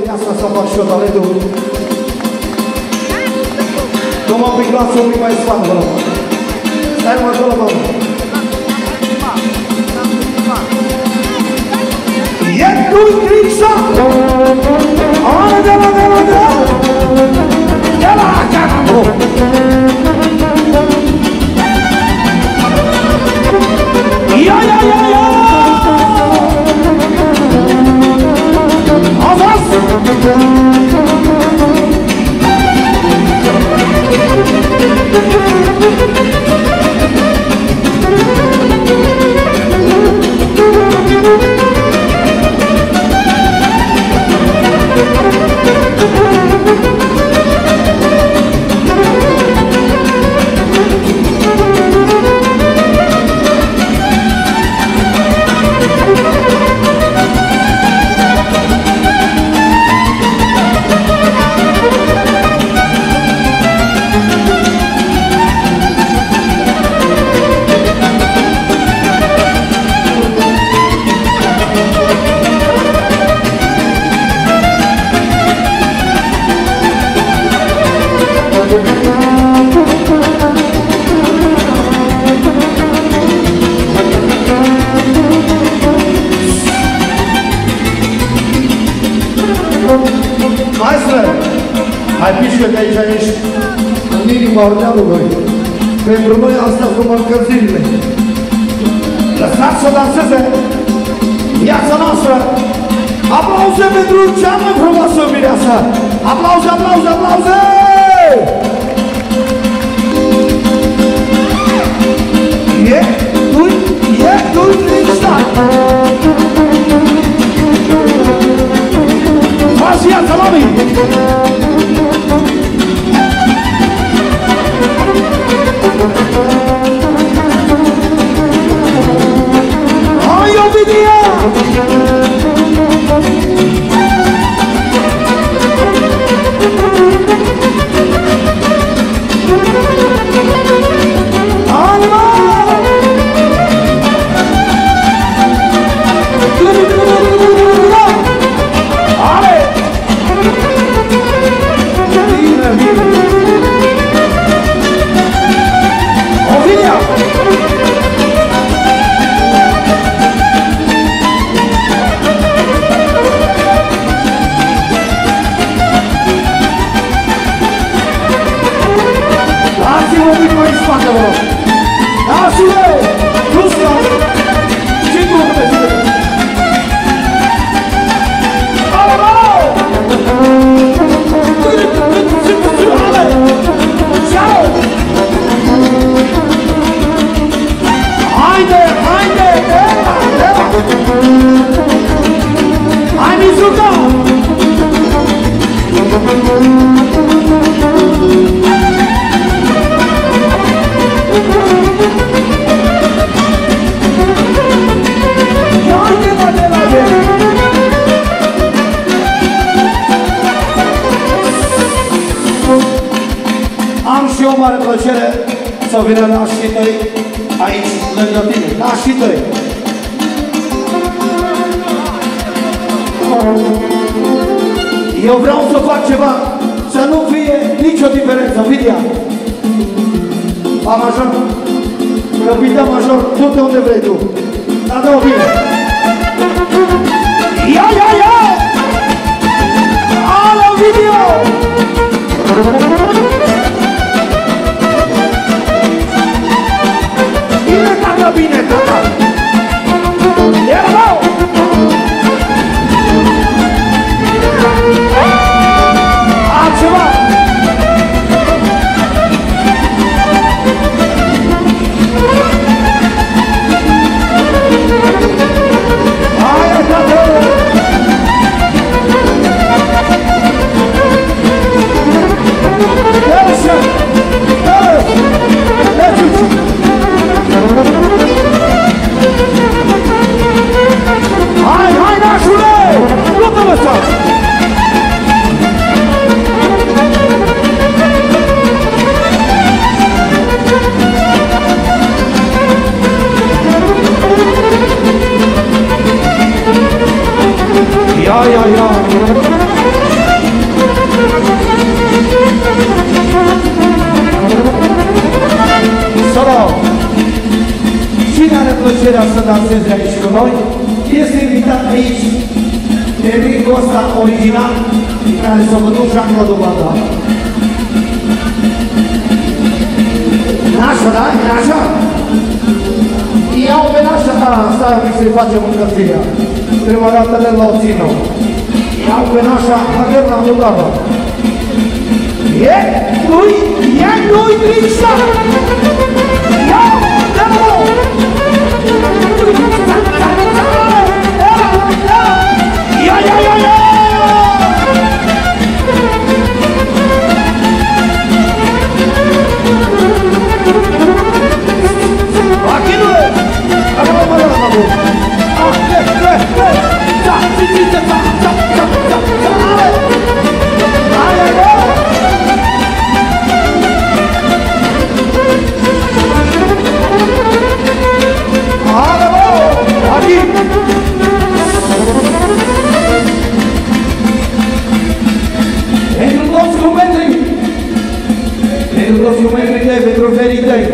jasno zapatrzył dalej dół. To ma być dla słowi państwa dwola. Stajma dwola mam. Jednu kriksa! Ale, ale, ale, ale! Borneo, ben Rumay Aslı Kumarka Zilmi. Lasarsadan size, yasanansa, aplauze medru canlı provası bir yasa. Aplauze, aplauze, aplauze. Yeah, do it, yeah, do it, stop. Asiya Salami. Mizuka! Haide, mă, de la el! Am și o mare plăcere să vină nașii tăi aici, lângă tine. Nașii tăi. Eu vreau să fac ceva, să nu fie nicio diferență. Vidia. Pa major, capitan major, du-te unde vrei tu. Dar dă-o bine. Ia, ia, ia! Alo, video! pessoal? Yo, yo, yo. Solo finale plăcerea să danseze aici cu é este invitat Enrico ăsta original, care s-a văzut Jean-Claude Van Damme. Nașa, da? E așa? Iau pe nașa ta, stai un pic să-i facem încălzirea. Prima dată le la țină. Iau pe nașa, avem la mutavă. E, lui, e lui, Grinsa! Pentru fiume, cred că pentru verităi.